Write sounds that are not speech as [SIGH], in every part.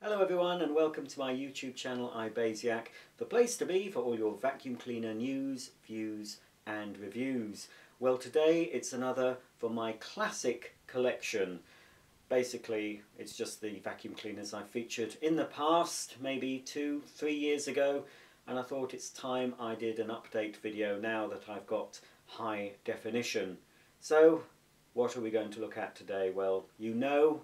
Hello everyone and welcome to my YouTube channel ibaisaic, the place to be for all your vacuum cleaner news, views and reviews. Well today it's another for my classic collection. Basically it's just the vacuum cleaners I featured in the past, maybe two, three years ago and I thought it's time I did an update video now that I've got high definition. So what are we going to look at today? Well you know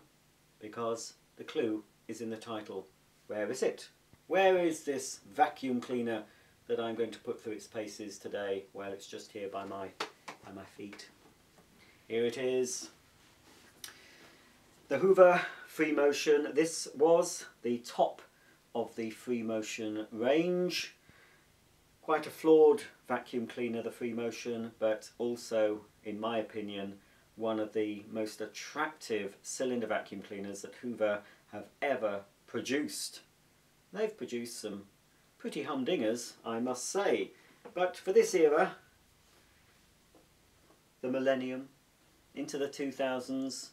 because the clue is in the title. Where is it? Where is this vacuum cleaner that I'm going to put through its paces today? Well, it's just here by my, by my feet. Here it is. The Hoover Freemotion. This was the top of the Freemotion range. Quite a flawed vacuum cleaner, the Freemotion, but also, in my opinion, one of the most attractive cylinder vacuum cleaners that Hoover have ever produced. They've produced some pretty humdingers, I must say. But for this era, the millennium, into the 2000s,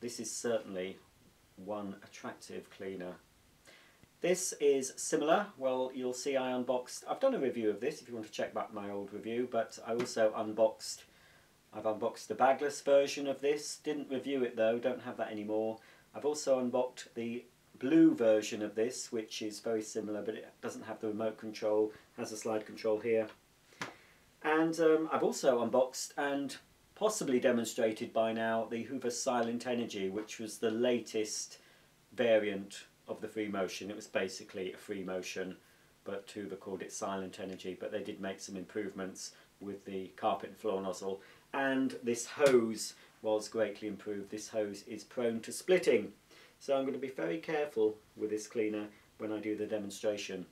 this is certainly one attractive cleaner. This is similar, well you'll see I unboxed, I've done a review of this if you want to check back my old review, but I also unboxed, I've unboxed the bagless version of this, didn't review it though, don't have that anymore. I've also unboxed the blue version of this, which is very similar, but it doesn't have the remote control, has a slide control here. And um, I've also unboxed and possibly demonstrated by now the Hoover Silent Energy, which was the latest variant of the Freemotion. It was basically a Freemotion, but Hoover called it Silent Energy, but they did make some improvements with the carpet and floor nozzle. And this hose was greatly improved. This hose is prone to splitting. So I'm going to be very careful with this cleaner when I do the demonstration.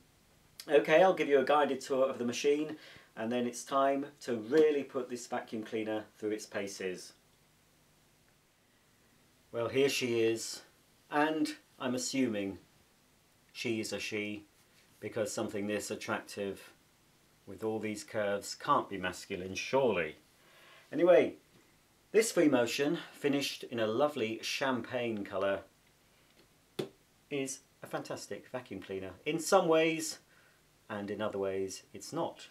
Okay, I'll give you a guided tour of the machine and then it's time to really put this vacuum cleaner through its paces. Well, here she is, and I'm assuming she is a she because something this attractive with all these curves can't be masculine, surely. Anyway, this Freemotion, finished in a lovely champagne colour, is a fantastic vacuum cleaner. In some ways, and in other ways, it's not.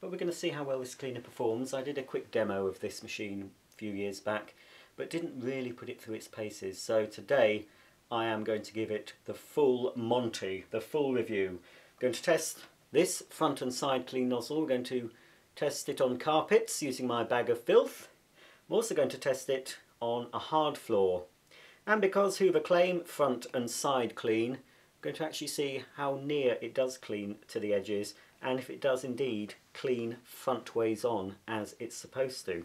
But we're going to see how well this cleaner performs. I did a quick demo of this machine a few years back, but didn't really put it through its paces. So today, I am going to give it the full Monty, the full review. I'm going to test this front and side clean nozzle. We're going to test it on carpets using my bag of filth. I'm also going to test it on a hard floor. And because Hoover claim front and side clean, I'm going to actually see how near it does clean to the edges and if it does indeed clean front ways on as it's supposed to.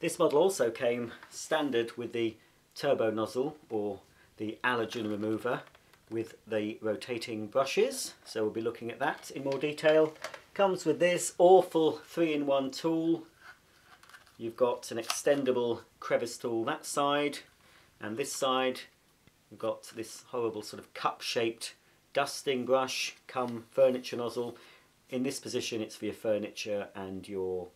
This model also came standard with the turbo nozzle or the allergen remover with the rotating brushes so we'll be looking at that in more detail. Comes with this awful three-in-one tool You've got an extendable crevice tool that side and this side you've got this horrible sort of cup-shaped dusting brush come furniture nozzle. In this position it's for your furniture and your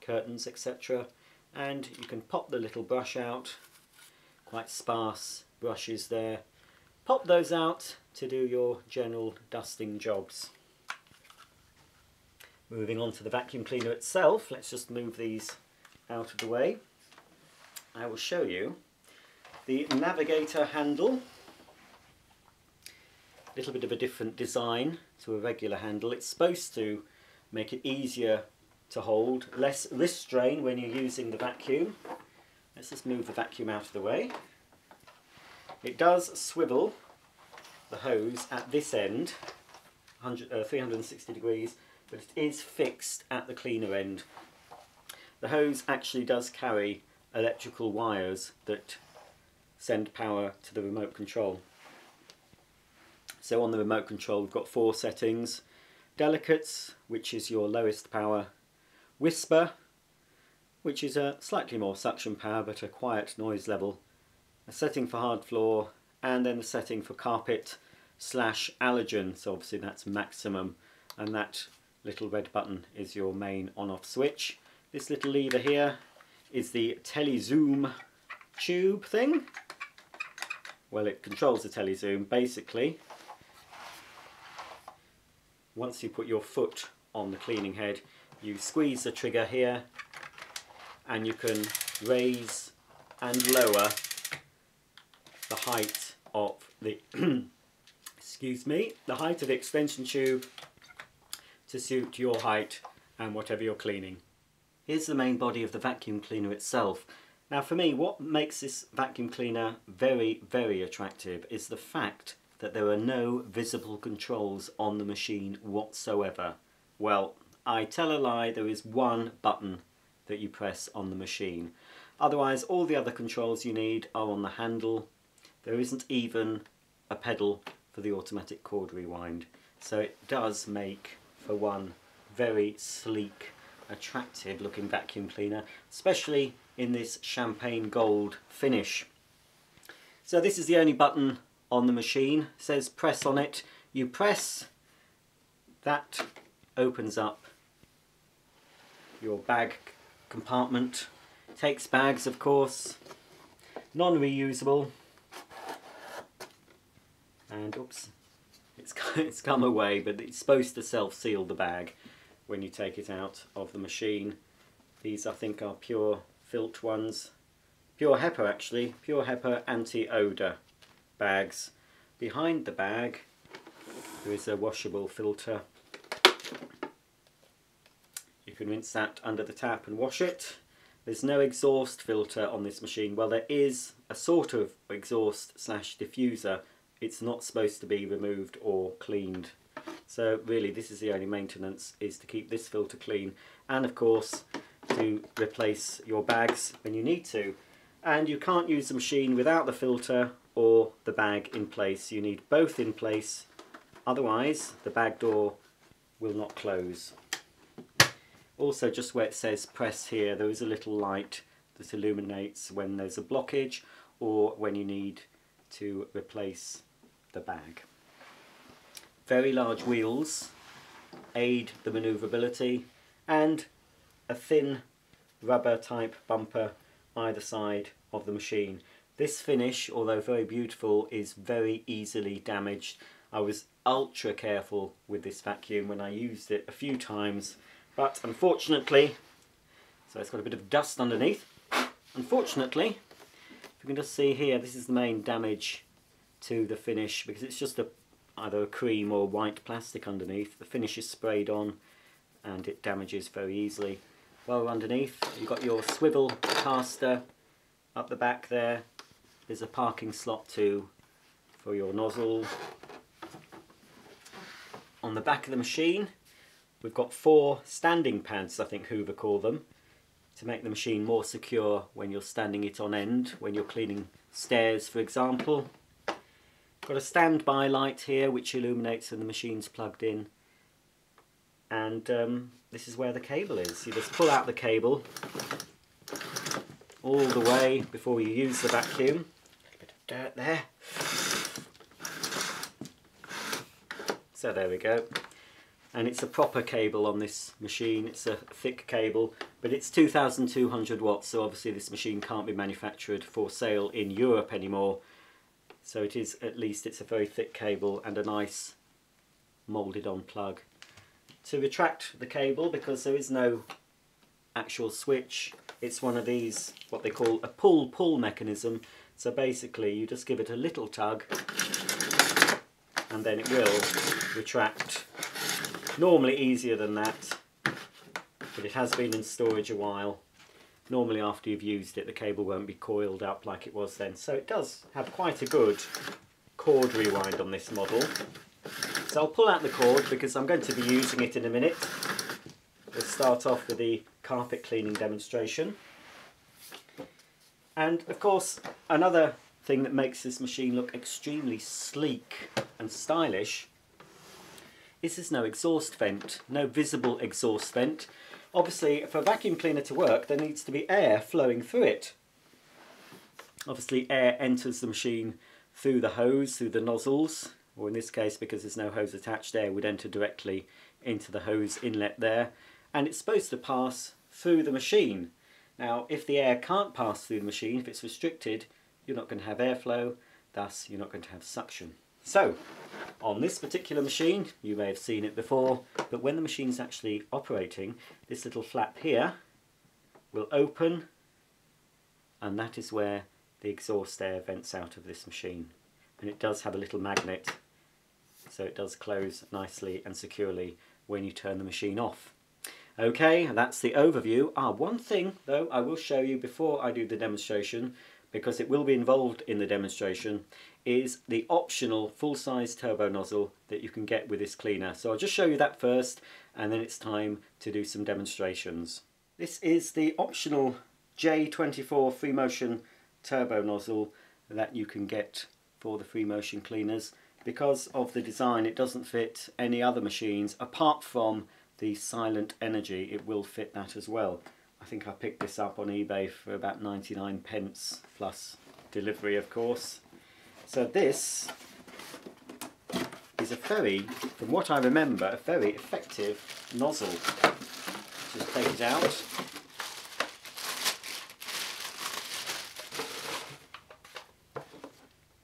curtains etc and you can pop the little brush out quite sparse brushes there. Pop those out to do your general dusting jobs. Moving on to the vacuum cleaner itself let's just move these out of the way, I will show you the navigator handle. A little bit of a different design to a regular handle. It's supposed to make it easier to hold, less wrist strain when you're using the vacuum. Let's just move the vacuum out of the way. It does swivel the hose at this end, uh, 360 degrees, but it is fixed at the cleaner end the hose actually does carry electrical wires that send power to the remote control. So on the remote control we've got four settings. Delicates, which is your lowest power. Whisper, which is a slightly more suction power but a quiet noise level. A setting for hard floor and then a setting for carpet slash allergen, so obviously that's maximum and that little red button is your main on-off switch. This little lever here is the telezoom tube thing. Well, it controls the telezoom. Basically, once you put your foot on the cleaning head, you squeeze the trigger here and you can raise and lower the height of the [CLEARS THROAT] excuse me the height of the extension tube to suit your height and whatever you're cleaning. Here's the main body of the vacuum cleaner itself. Now for me what makes this vacuum cleaner very very attractive is the fact that there are no visible controls on the machine whatsoever. Well I tell a lie there is one button that you press on the machine. Otherwise all the other controls you need are on the handle. There isn't even a pedal for the automatic cord rewind. So it does make for one very sleek, attractive looking vacuum cleaner, especially in this champagne gold finish. So this is the only button on the machine. It says press on it. You press, that opens up your bag compartment. Takes bags of course, non-reusable. And oops, it's, [LAUGHS] it's come away but it's supposed to self-seal the bag when you take it out of the machine. These I think are pure Filt ones. Pure HEPA actually, Pure HEPA anti-odour bags. Behind the bag there is a washable filter. You can rinse that under the tap and wash it. There's no exhaust filter on this machine. Well there is a sort of exhaust slash diffuser. It's not supposed to be removed or cleaned. So really this is the only maintenance is to keep this filter clean and of course to replace your bags when you need to. And you can't use the machine without the filter or the bag in place. You need both in place, otherwise the bag door will not close. Also just where it says press here, there is a little light that illuminates when there's a blockage or when you need to replace the bag. Very large wheels aid the manoeuvrability and a thin rubber type bumper either side of the machine. This finish, although very beautiful, is very easily damaged. I was ultra careful with this vacuum when I used it a few times, but unfortunately, so it's got a bit of dust underneath. Unfortunately, if you can just see here, this is the main damage to the finish because it's just a either a cream or white plastic underneath. The finish is sprayed on and it damages very easily well underneath. You've got your swivel caster up the back there. There's a parking slot too for your nozzle. On the back of the machine we've got four standing pads I think Hoover call them to make the machine more secure when you're standing it on end when you're cleaning stairs for example. Got a standby light here which illuminates when the machine's plugged in and um, this is where the cable is. You just pull out the cable all the way before you use the vacuum. A bit of dirt there. So there we go. And it's a proper cable on this machine. It's a thick cable, but it's 2,200 watts, so obviously this machine can't be manufactured for sale in Europe anymore. So it is, at least it's a very thick cable and a nice moulded on plug. To retract the cable because there is no actual switch it's one of these what they call a pull pull mechanism. So basically you just give it a little tug and then it will retract. Normally easier than that but it has been in storage a while normally after you've used it the cable won't be coiled up like it was then so it does have quite a good cord rewind on this model so I'll pull out the cord because I'm going to be using it in a minute. We'll start off with the carpet cleaning demonstration. And of course, another thing that makes this machine look extremely sleek and stylish is there's no exhaust vent, no visible exhaust vent. Obviously, for a vacuum cleaner to work, there needs to be air flowing through it. Obviously, air enters the machine through the hose, through the nozzles, or in this case because there's no hose attached air would enter directly into the hose inlet there and it's supposed to pass through the machine. Now if the air can't pass through the machine, if it's restricted, you're not going to have airflow, thus you're not going to have suction. So, on this particular machine, you may have seen it before, but when the machine's actually operating, this little flap here will open and that is where the exhaust air vents out of this machine. And it does have a little magnet, so it does close nicely and securely when you turn the machine off. Okay, that's the overview. Ah, one thing though I will show you before I do the demonstration, because it will be involved in the demonstration, is the optional full-size turbo nozzle that you can get with this cleaner. So I'll just show you that first, and then it's time to do some demonstrations. This is the optional J24 Freemotion turbo nozzle that you can get for the Freemotion cleaners. Because of the design it doesn't fit any other machines apart from the Silent Energy it will fit that as well. I think I picked this up on eBay for about 99 pence plus delivery of course. So this is a very, from what I remember, a very effective nozzle. Just take it out.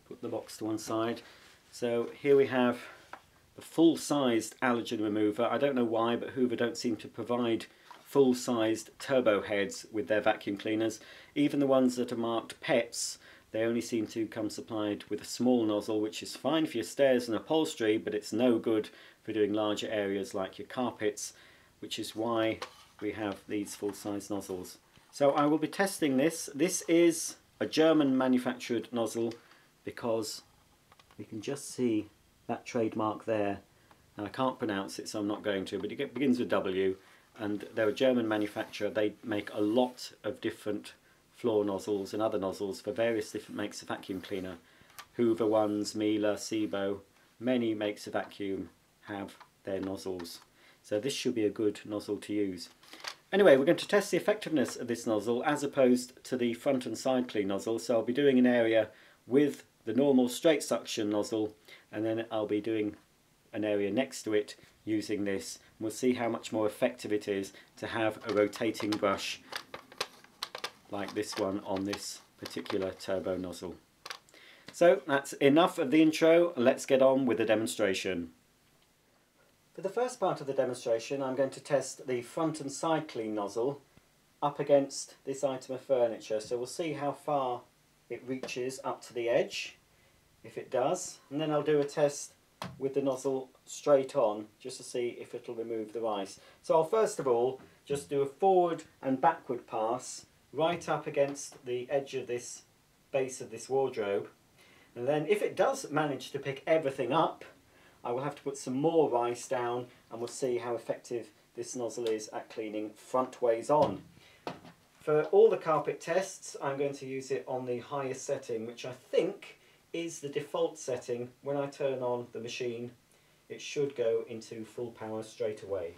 Put the box to one side. So here we have the full-sized allergen remover. I don't know why, but Hoover don't seem to provide full-sized turbo heads with their vacuum cleaners. Even the ones that are marked pets, they only seem to come supplied with a small nozzle, which is fine for your stairs and upholstery, but it's no good for doing larger areas like your carpets, which is why we have these full-size nozzles. So I will be testing this. This is a German manufactured nozzle because we can just see that trademark there. And I can't pronounce it so I'm not going to, but it begins with W and they're a German manufacturer. They make a lot of different floor nozzles and other nozzles for various different makes of vacuum cleaner. Hoover ones, Miele, Sebo, many makes of vacuum have their nozzles. So this should be a good nozzle to use. Anyway, we're going to test the effectiveness of this nozzle as opposed to the front and side clean nozzle. So I'll be doing an area with the normal straight suction nozzle and then I'll be doing an area next to it using this. We'll see how much more effective it is to have a rotating brush like this one on this particular turbo nozzle. So that's enough of the intro, let's get on with the demonstration. For the first part of the demonstration I'm going to test the front and side clean nozzle up against this item of furniture so we'll see how far it reaches up to the edge if it does and then I'll do a test with the nozzle straight on just to see if it'll remove the rice. So I'll first of all just do a forward and backward pass right up against the edge of this base of this wardrobe and then if it does manage to pick everything up I will have to put some more rice down and we'll see how effective this nozzle is at cleaning front ways on. For all the carpet tests I'm going to use it on the highest setting which I think is the default setting. When I turn on the machine, it should go into full power straight away.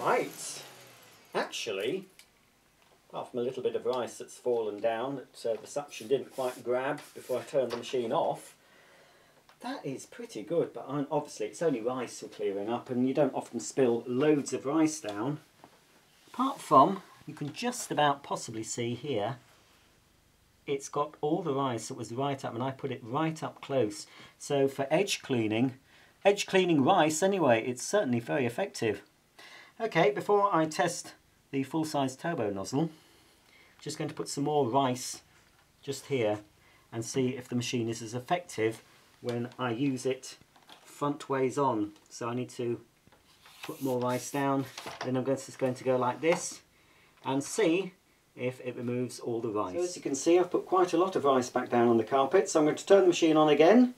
Right, actually, apart from a little bit of rice that's fallen down that uh, the suction didn't quite grab before I turned the machine off, that is pretty good, but obviously it's only rice for clearing up and you don't often spill loads of rice down. Apart from, you can just about possibly see here, it's got all the rice that was right up and I put it right up close. So for edge cleaning, edge cleaning rice anyway, it's certainly very effective. Okay, before I test the full-size turbo nozzle, just going to put some more rice just here and see if the machine is as effective when I use it front ways on. So I need to put more rice down. Then I'm just going to go like this and see if it removes all the rice. So as you can see I've put quite a lot of rice back down on the carpet. So I'm going to turn the machine on again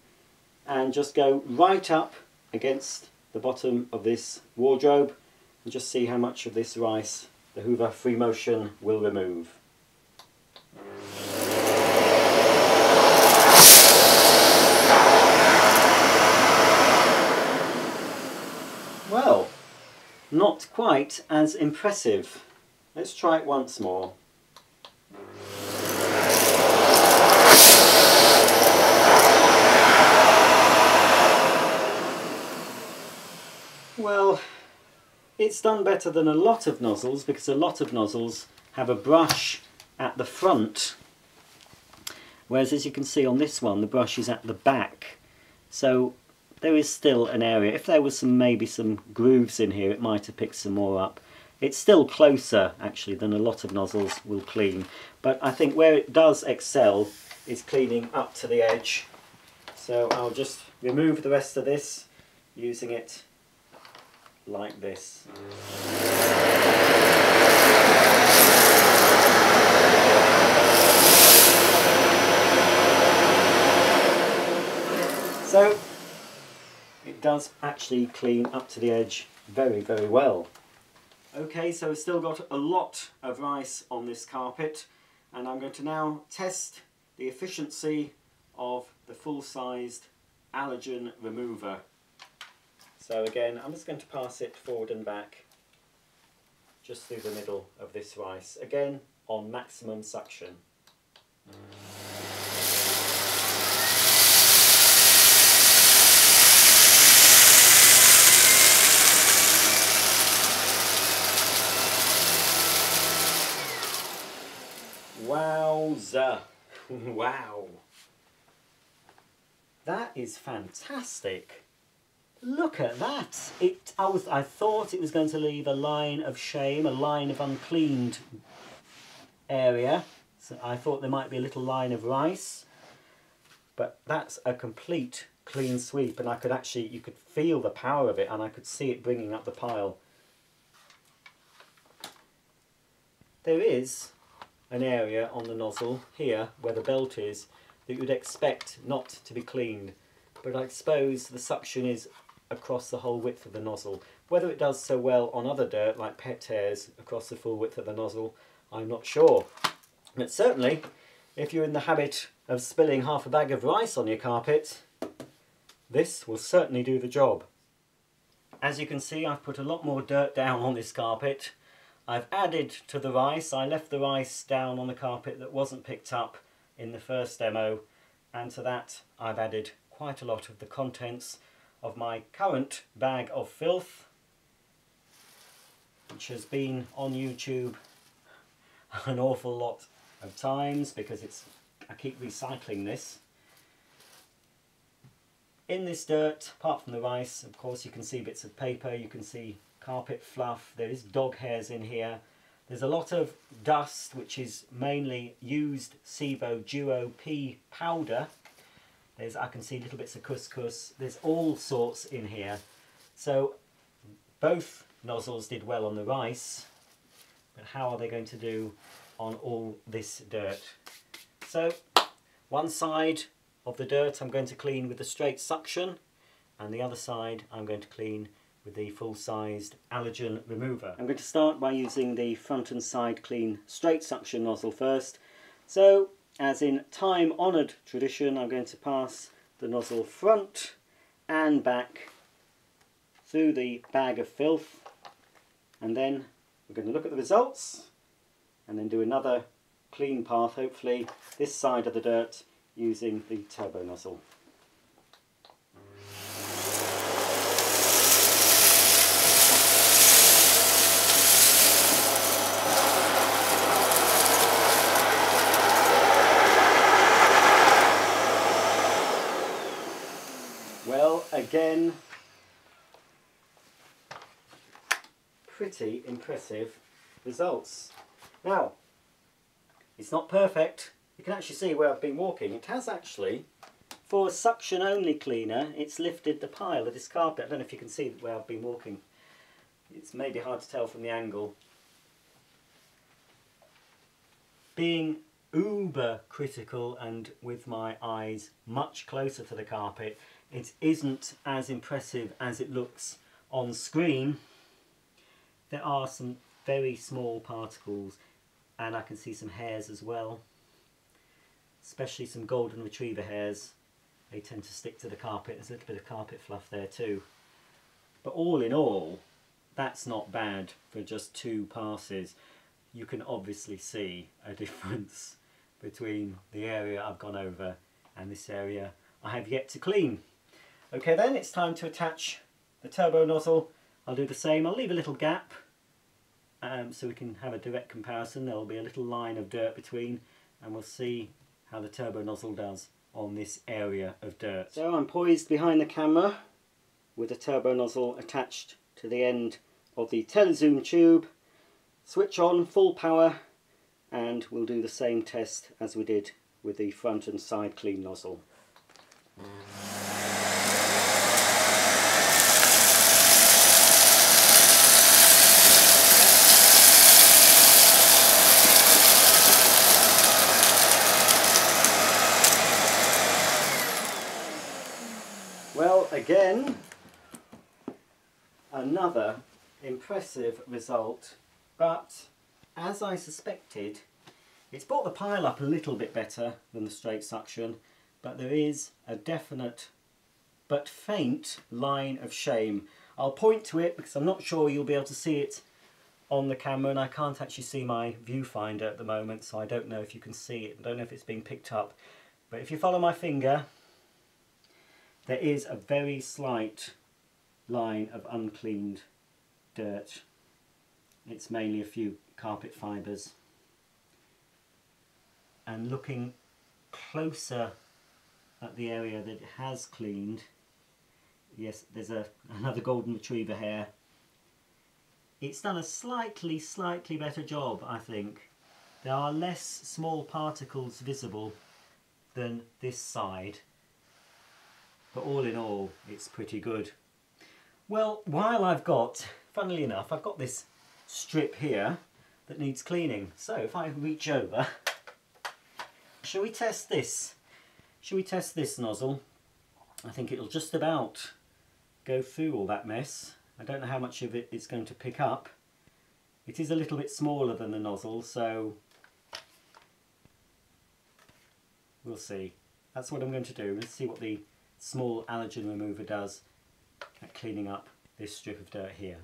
and just go right up against the bottom of this wardrobe and just see how much of this rice the Hoover Freemotion will remove. not quite as impressive. Let's try it once more. Well, it's done better than a lot of nozzles because a lot of nozzles have a brush at the front whereas as you can see on this one the brush is at the back so there is still an area if there was some maybe some grooves in here it might have picked some more up. It's still closer actually than a lot of nozzles will clean. But I think where it does excel is cleaning up to the edge. So I'll just remove the rest of this using it like this. So it does actually clean up to the edge very very well. Okay so we've still got a lot of rice on this carpet and I'm going to now test the efficiency of the full-sized allergen remover. So again, I'm just going to pass it forward and back just through the middle of this rice. Again, on maximum suction. Wowza! [LAUGHS] wow! That is fantastic. Look at that. It I was I thought it was going to leave a line of shame, a line of uncleaned area. So I thought there might be a little line of rice. But that's a complete clean sweep and I could actually you could feel the power of it and I could see it bringing up the pile. There is an area on the nozzle here where the belt is that you'd expect not to be cleaned but I suppose the suction is across the whole width of the nozzle. Whether it does so well on other dirt like pet hairs across the full width of the nozzle I'm not sure. But certainly if you're in the habit of spilling half a bag of rice on your carpet this will certainly do the job. As you can see I've put a lot more dirt down on this carpet. I've added to the rice, I left the rice down on the carpet that wasn't picked up in the first demo. And to that I've added quite a lot of the contents of my current bag of filth which has been on YouTube [LAUGHS] an awful lot of times because it's I keep recycling this. In this dirt, apart from the rice, of course you can see bits of paper, you can see carpet fluff, there is dog hairs in here, there's a lot of dust, which is mainly used SEBO Duo P powder. There's, I can see little bits of couscous. There's all sorts in here. So both nozzles did well on the rice, but how are they going to do on all this dirt? So one side of the dirt I'm going to clean with the straight suction, and the other side I'm going to clean with the full-sized allergen remover. I'm going to start by using the front and side clean straight suction nozzle first. So, as in time-honoured tradition, I'm going to pass the nozzle front and back through the bag of filth and then we're going to look at the results and then do another clean path, hopefully this side of the dirt using the turbo nozzle. again, pretty impressive results. Now, it's not perfect. You can actually see where I've been walking. It has actually, for a suction only cleaner, it's lifted the pile of this carpet. I don't know if you can see where I've been walking. It's maybe hard to tell from the angle. Being uber critical and with my eyes much closer to the carpet, it isn't as impressive as it looks on screen. There are some very small particles and I can see some hairs as well, especially some golden retriever hairs. They tend to stick to the carpet, there's a little bit of carpet fluff there too. But all in all, that's not bad for just two passes. You can obviously see a [LAUGHS] difference between the area I've gone over and this area I have yet to clean. Okay then, it's time to attach the turbo nozzle I'll do the same. I'll leave a little gap um, so we can have a direct comparison. There'll be a little line of dirt between and we'll see how the turbo nozzle does on this area of dirt. So I'm poised behind the camera with the turbo nozzle attached to the end of the telezoom tube. Switch on full power and we'll do the same test as we did with the front and side clean nozzle. Well, again, another impressive result, but as I suspected, it's brought the pile up a little bit better than the straight suction, but there is a definite but faint line of shame. I'll point to it because I'm not sure you'll be able to see it on the camera and I can't actually see my viewfinder at the moment so I don't know if you can see it. I don't know if it's being picked up. But if you follow my finger there is a very slight line of uncleaned dirt. It's mainly a few carpet fibres. And looking closer at the area that it has cleaned, yes, there's a, another golden retriever here. It's done a slightly, slightly better job, I think. There are less small particles visible than this side but all in all it's pretty good. Well while I've got, funnily enough, I've got this strip here that needs cleaning so if I reach over shall we test this? Shall we test this nozzle? I think it'll just about go through all that mess. I don't know how much of it it's going to pick up. It is a little bit smaller than the nozzle so we'll see. That's what I'm going to do. Let's see what the small allergen remover does at cleaning up this strip of dirt here.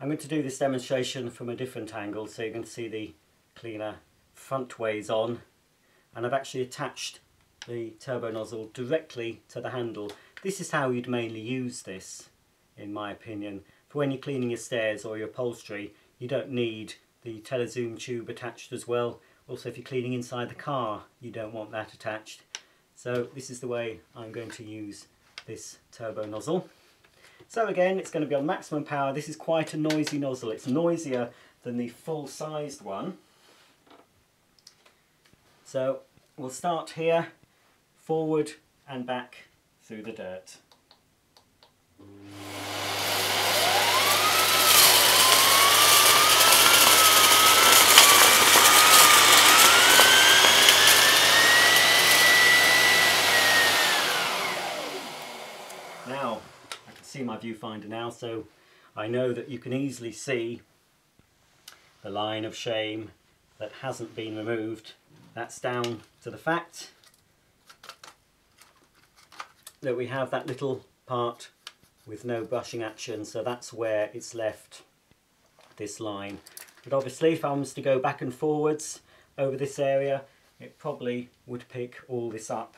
I'm going to do this demonstration from a different angle so you can see the cleaner front ways on and I've actually attached the turbo nozzle directly to the handle. This is how you'd mainly use this in my opinion. For when you're cleaning your stairs or your upholstery you don't need the telezoom tube attached as well. Also if you're cleaning inside the car you don't want that attached. So this is the way I'm going to use this turbo nozzle. So again, it's going to be on maximum power. This is quite a noisy nozzle. It's noisier than the full-sized one. So we'll start here, forward and back through the dirt. See my viewfinder now so I know that you can easily see the line of shame that hasn't been removed. That's down to the fact that we have that little part with no brushing action so that's where it's left this line. But obviously if I was to go back and forwards over this area it probably would pick all this up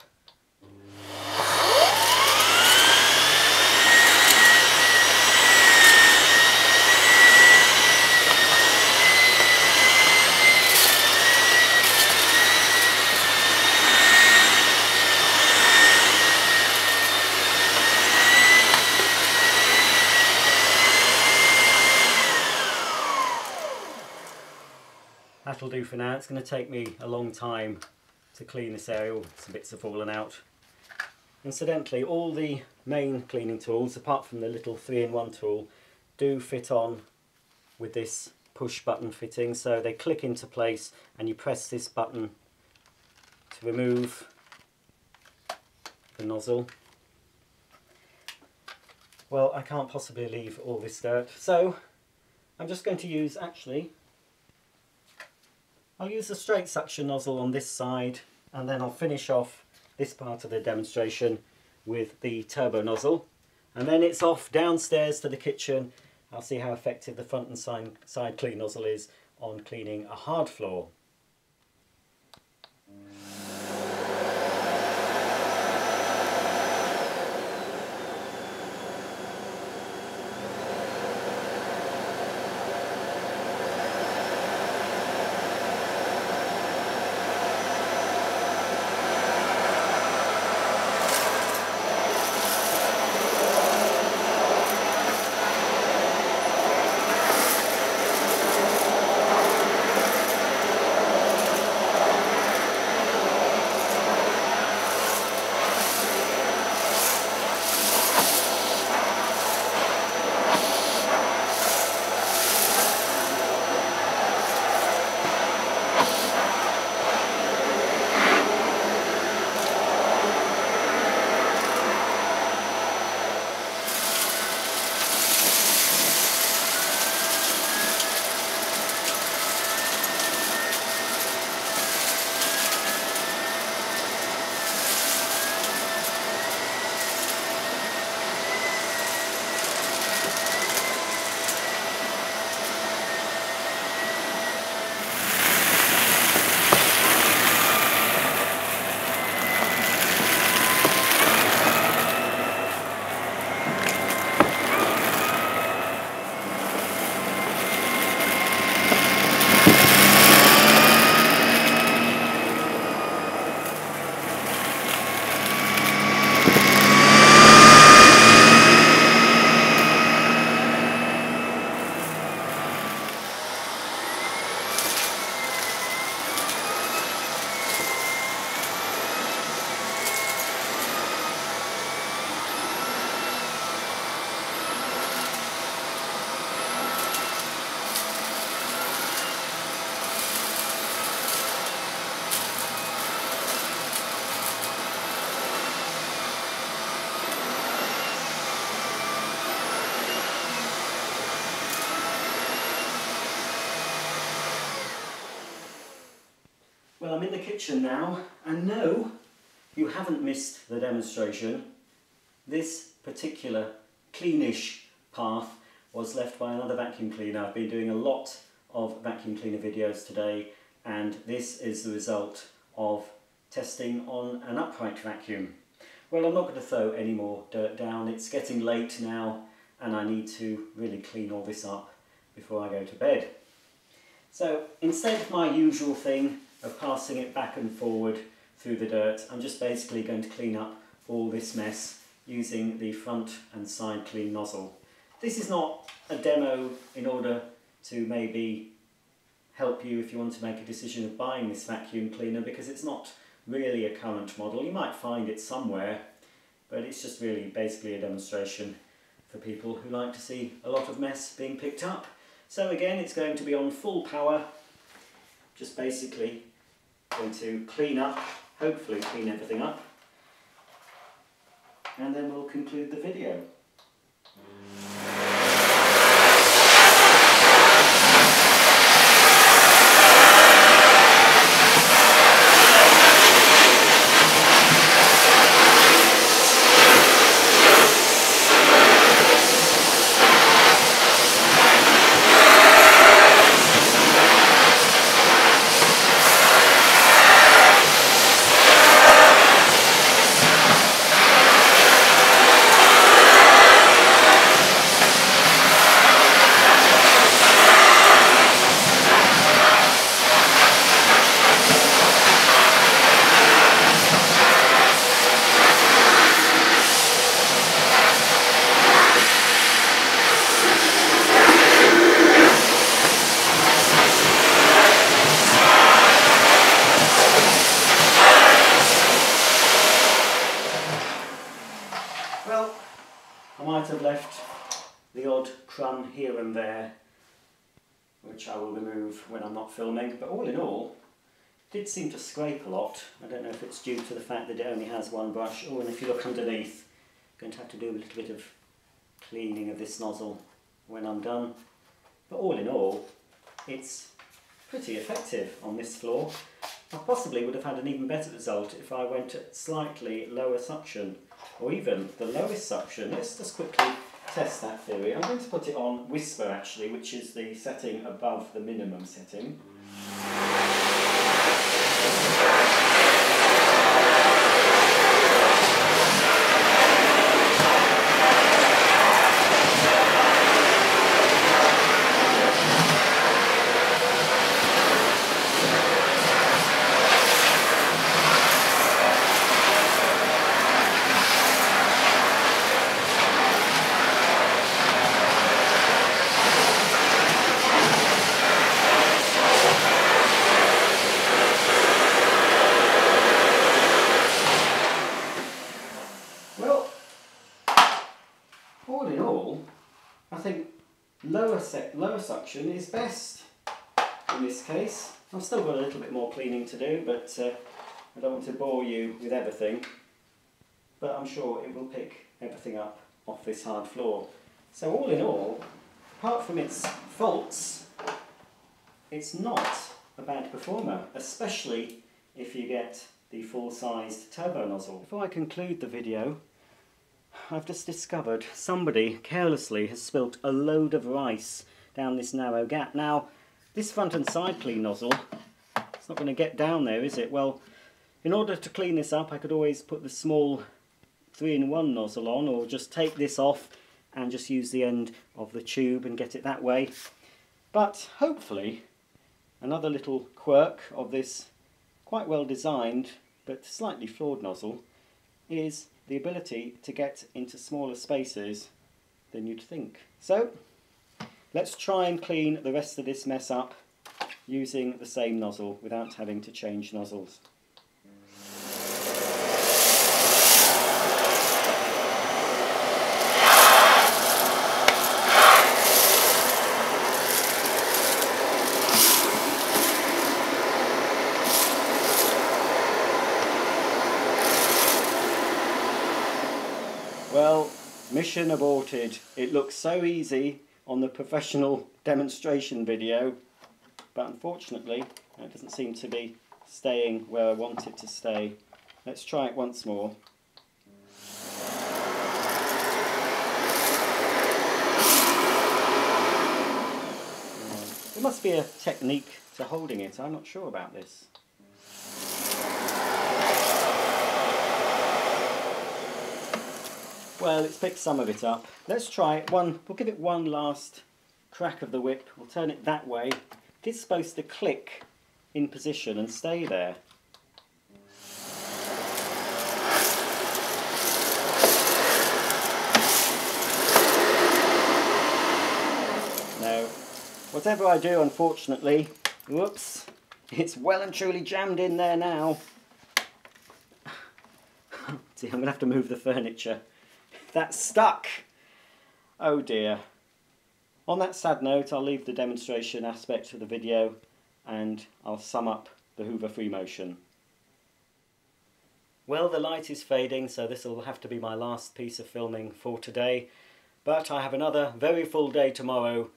do for now. It's going to take me a long time to clean this area. Some bits have fallen out. Incidentally, all the main cleaning tools, apart from the little 3-in-1 tool, do fit on with this push button fitting. So they click into place and you press this button to remove the nozzle. Well, I can't possibly leave all this dirt. So I'm just going to use, actually, I'll use the straight suction nozzle on this side and then I'll finish off this part of the demonstration with the turbo nozzle and then it's off downstairs to the kitchen I'll see how effective the front and side, clean nozzle is on cleaning a hard floor. In the kitchen now, and no, you haven't missed the demonstration. This particular cleanish path was left by another vacuum cleaner. I've been doing a lot of vacuum cleaner videos today and this is the result of testing on an upright vacuum. Well, I'm not going to throw any more dirt down. It's getting late now and I need to really clean all this up before I go to bed. So instead of my usual thing of passing it back and forward through the dirt, I'm just basically going to clean up all this mess using the front and side clean nozzle. This is not a demo in order to maybe help you if you want to make a decision of buying this vacuum cleaner because it's not really a current model. You might find it somewhere, but it's just really basically a demonstration for people who like to see a lot of mess being picked up. So again, it's going to be on full power, just basically going to clean up, hopefully clean everything up, and then we'll conclude the video. crumb here and there, which I will remove when I'm not filming. But all in all, it did seem to scrape a lot. I don't know if it's due to the fact that it only has one brush. Oh, and if you look underneath, I'm going to have to do a little bit of cleaning of this nozzle when I'm done. But all in all, it's pretty effective on this floor. I possibly would have had an even better result if I went at slightly lower suction, or even the lowest suction. Let's just quickly test that theory. I'm going to put it on Whisper actually, which is the setting above the minimum setting. lower suction is best in this case. I've still got a little bit more cleaning to do, uh, I don't want to bore you with everything. But I'm sure it will pick everything up off this hard floor. So all in all, apart from its faults, it's not a bad performer, especially if you get the full-sized turbo nozzle. Before I conclude the video, I've just discovered somebody carelessly has spilt a load of rice down this narrow gap. Now, this front and side clean nozzle, it's not going to get down there, is it? Well, in order to clean this up, I could always put the small 3-in-1 nozzle on, or just take this off and just use the end of the tube and get it that way. But hopefully, another little quirk of this quite well designed but slightly flawed nozzle is the ability to get into smaller spaces than you'd think. So Let's try and clean the rest of this mess up using the same nozzle without having to change nozzles. Well, mission aborted. It looks so easy on the professional [LAUGHS] demonstration video but unfortunately it doesn't seem to be staying where I want it to stay. Let's try it once more. There must be a technique to holding it. I'm not sure about this. Well, it's picked some of it up. Let's try it. One, we'll give it one last crack of the whip. We'll turn it that way. It's supposed to click in position and stay there. Now, whatever I do, unfortunately, whoops, it's well and truly jammed in there now. [LAUGHS] See, I'm going to have to move the furniture. That's stuck. Oh dear. On that sad note, I'll leave the demonstration aspect of the video and I'll sum up the Hoover Freemotion. Well, the light is fading, so this will have to be my last piece of filming for today. But I have another very full day tomorrow,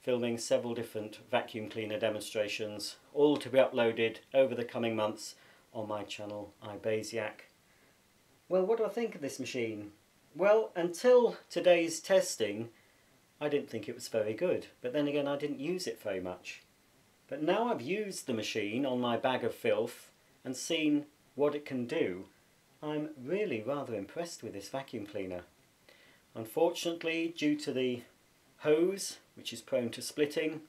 filming several different vacuum cleaner demonstrations, all to be uploaded over the coming months on my channel, ibaisaic. Well, what do I think of this machine? Well, until today's testing, I didn't think it was very good. But then again, I didn't use it very much. But now I've used the machine on my bag of filth and seen what it can do, I'm really rather impressed with this vacuum cleaner. Unfortunately, due to the hose, which is prone to splitting,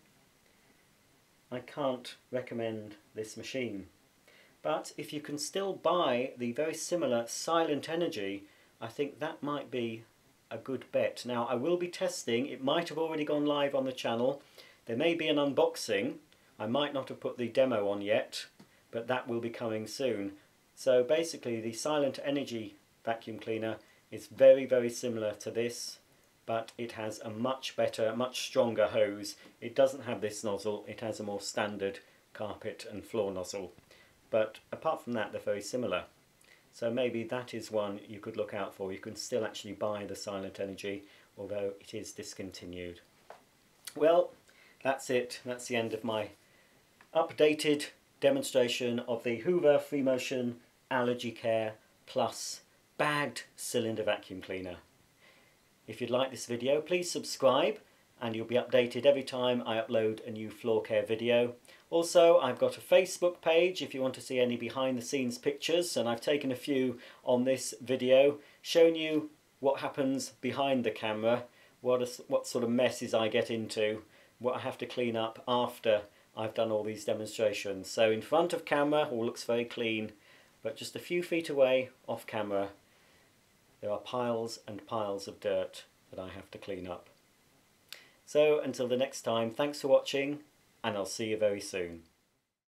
I can't recommend this machine. But if you can still buy the very similar Silent Energy I think that might be a good bet. Now I will be testing, it might have already gone live on the channel, there may be an unboxing, I might not have put the demo on yet, but that will be coming soon. So basically the Silent Energy vacuum cleaner is very very similar to this, but it has a much better, much stronger hose. It doesn't have this nozzle, it has a more standard carpet and floor nozzle. But apart from that they're very similar. So maybe that is one you could look out for. You can still actually buy the Silent Energy, although it is discontinued. Well, that's it. That's the end of my updated demonstration of the Hoover Freemotion Allergy Care Plus bagged cylinder vacuum cleaner. If you'd like this video, please subscribe and you'll be updated every time I upload a new floor care video. Also, I've got a Facebook page if you want to see any behind the scenes pictures, and I've taken a few on this video, showing you what happens behind the camera, what, is, what sort of messes I get into, what I have to clean up after I've done all these demonstrations. So in front of camera, all looks very clean, but just a few feet away, off camera, there are piles and piles of dirt that I have to clean up. So until the next time, thanks for watching and I'll see you very soon.